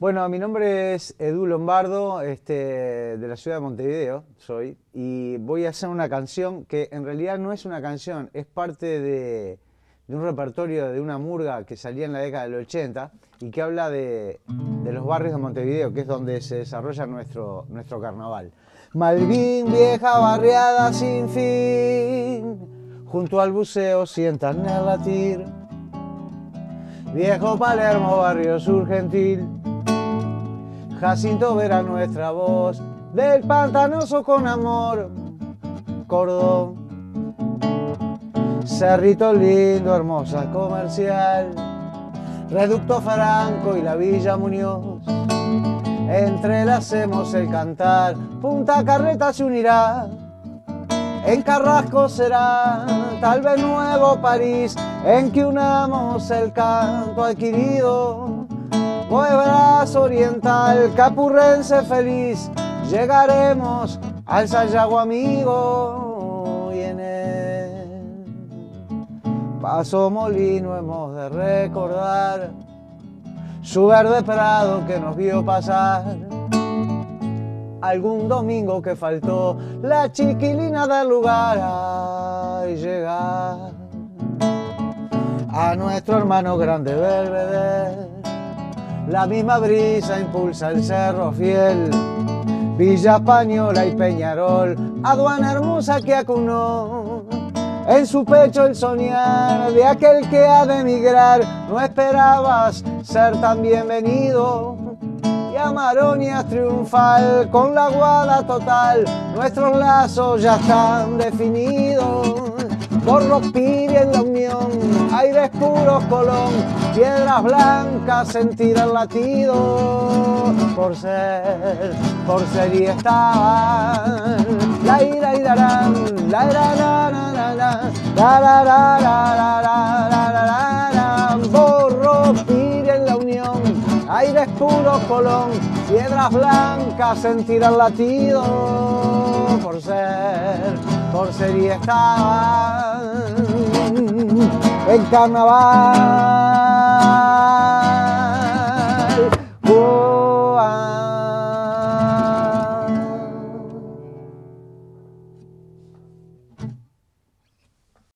Bueno, mi nombre es Edu Lombardo, este, de la ciudad de Montevideo, soy, y voy a hacer una canción que en realidad no es una canción, es parte de, un repertorio de una murga que salía en la década del 80 y que habla de, los barrios de Montevideo, que es donde se desarrolla nuestro, nuestro carnaval. Malvin, vieja barriada sin fin, junto al buceo sientan el latir. Viejo Palermo, barrio surgentil Jacinto verá nuestra voz del pantanoso con amor, cordón. Cerrito lindo, hermosa comercial, Reducto Franco y la Villa Muñoz. Entrelacemos el cantar, Punta Carreta se unirá. En Carrasco será tal vez nuevo París, en que unamos el canto adquirido brazo oriental, capurrense feliz, llegaremos al Sayago amigo y en él. Paso molino hemos de recordar su verde prado que nos vio pasar. Algún domingo que faltó la chiquilina del lugar y llegar. A nuestro hermano grande Belvedere la misma brisa impulsa el cerro fiel. Villa Española y Peñarol, aduana hermosa que acunó. En su pecho el soñar de aquel que ha de emigrar, no esperabas ser tan bienvenido. Y Amaronia triunfal con la guada total, nuestros lazos ya están definidos por los en la unión, aires puros colón, piedras blancas, sentir el latido, por ser, por ser y estar, la ira y la la la la la, la la la la la borro en la unión, aires puros colón, piedras blancas, sentir el latido, por ser, por ser y estar en carnaval.